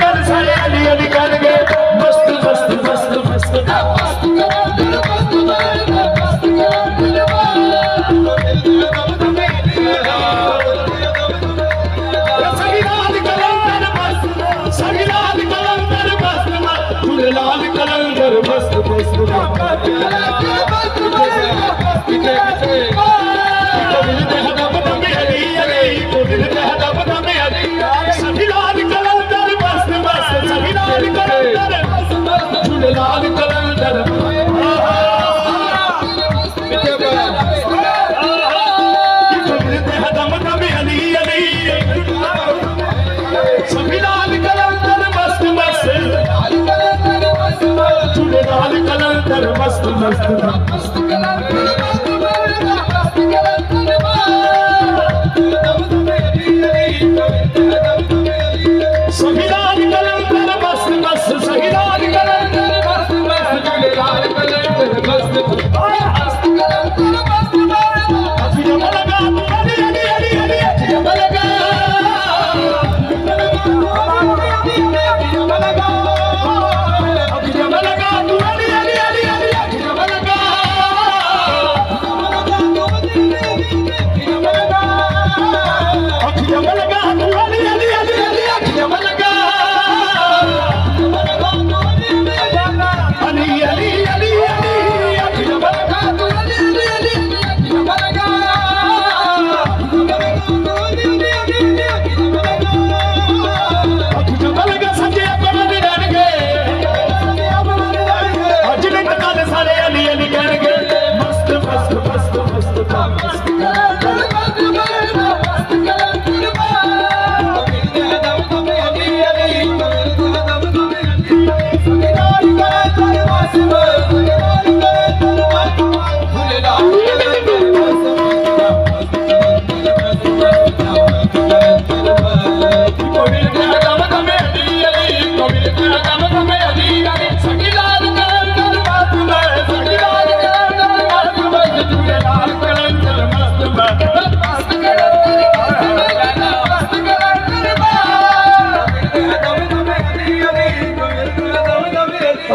कर सारे अली अली कर गए। मस्त मस्त मस्त। Thank you.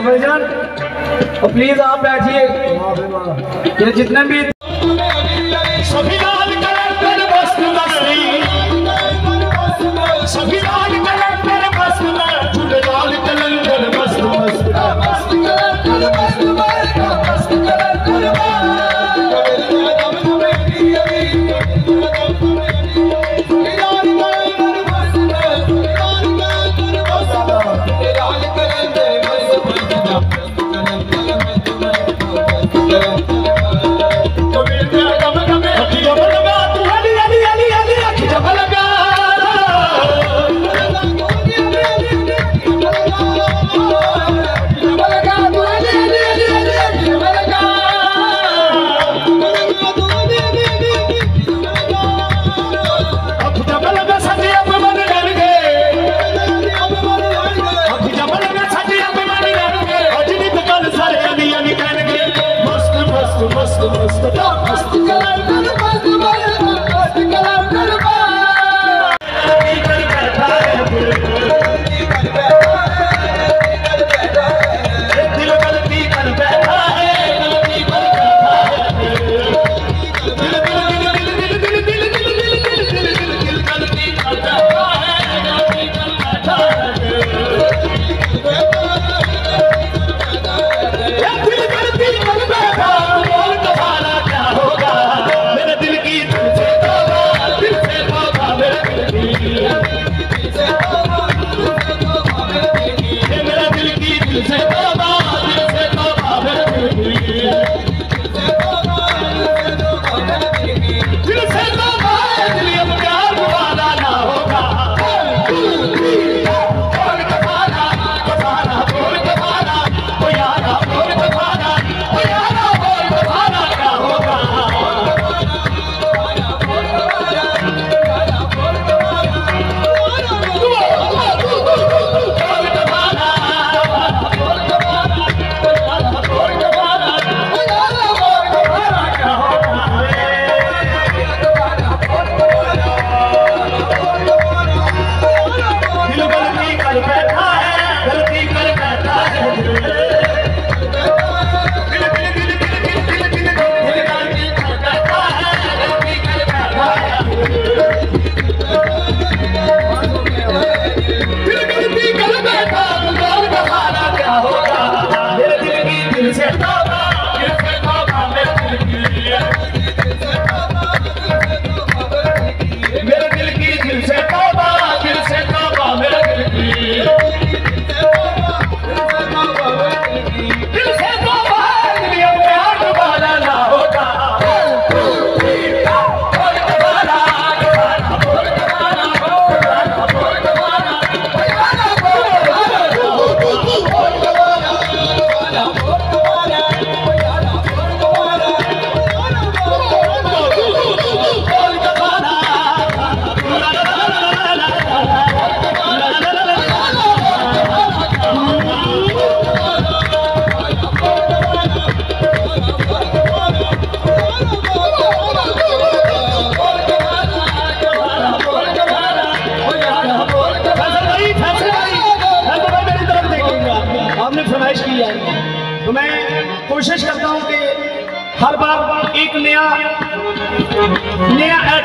भाईजान और प्लीज़ आप बैठिए। ये जितने भी It's a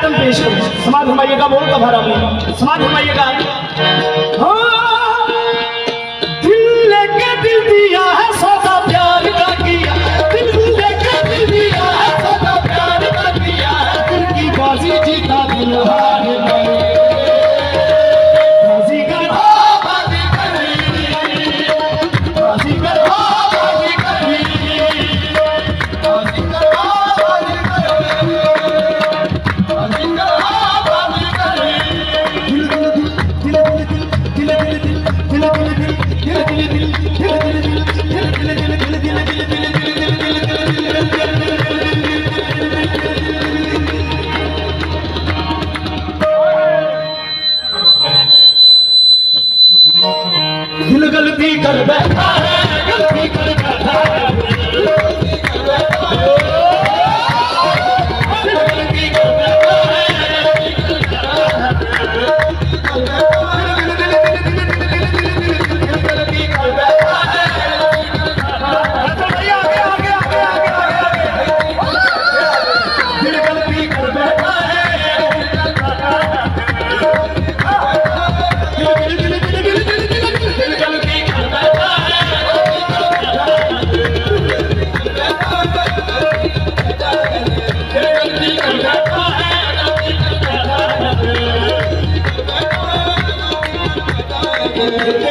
आइटम पेश करो। समाज घुमाइएगा बोल का तो भरा में समाज घुमाइएगा। हाँ। Thank you.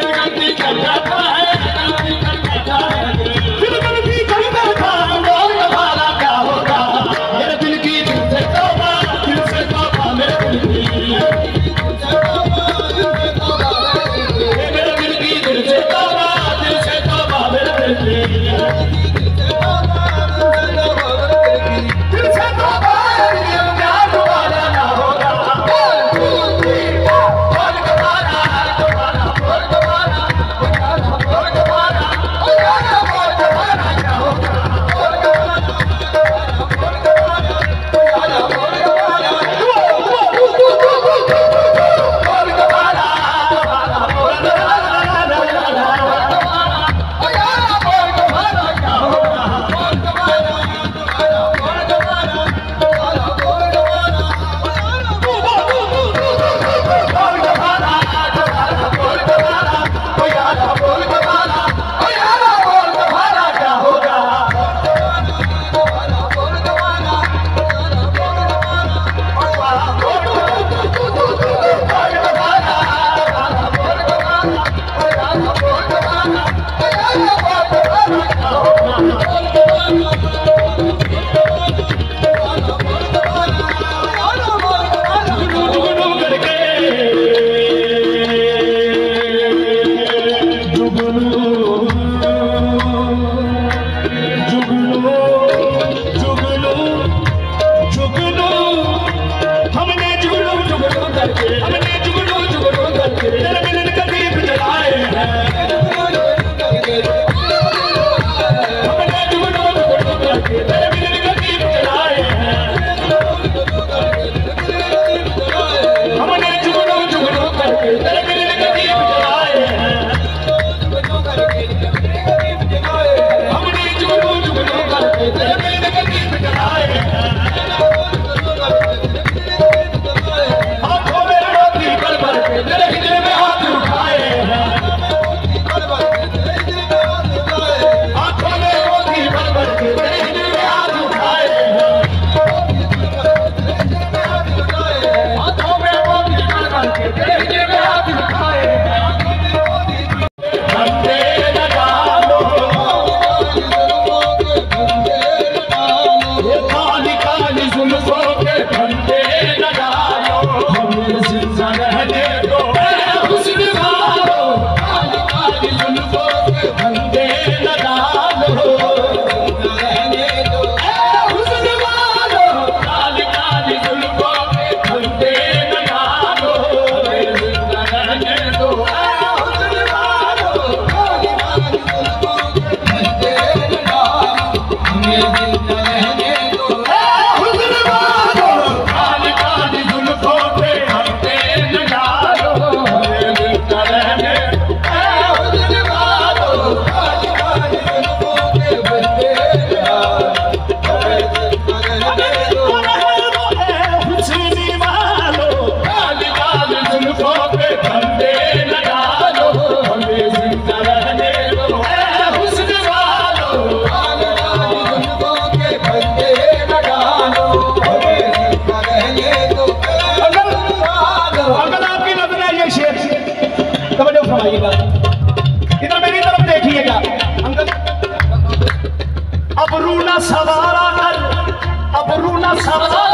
サい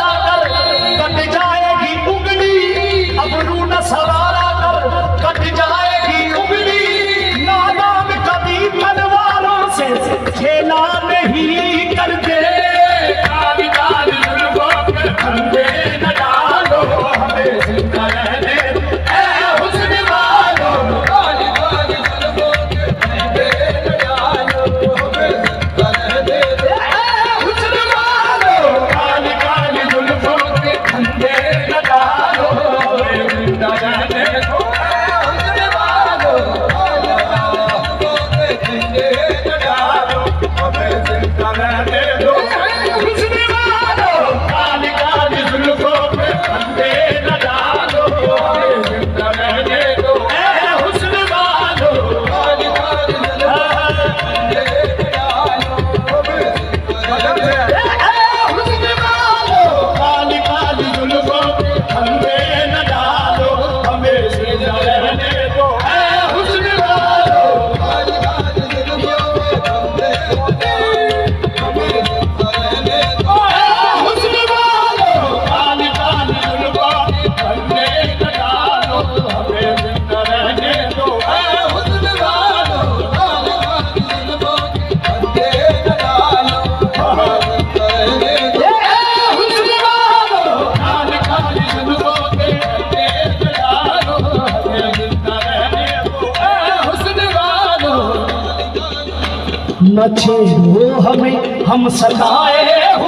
न छे वो हमें हम सताए हो।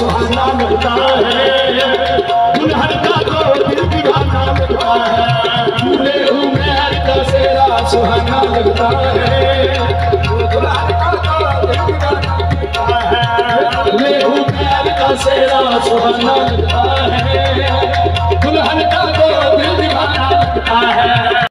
सुहाना लगता है। दुल्हन का तो दिल दीवाना लगता है। झूले उमेर का सेरा सुहाना लगता है। ले उमेर का सेरा सुहाना लगता है। दुल्हन का तो दिल दीवाना लगता है।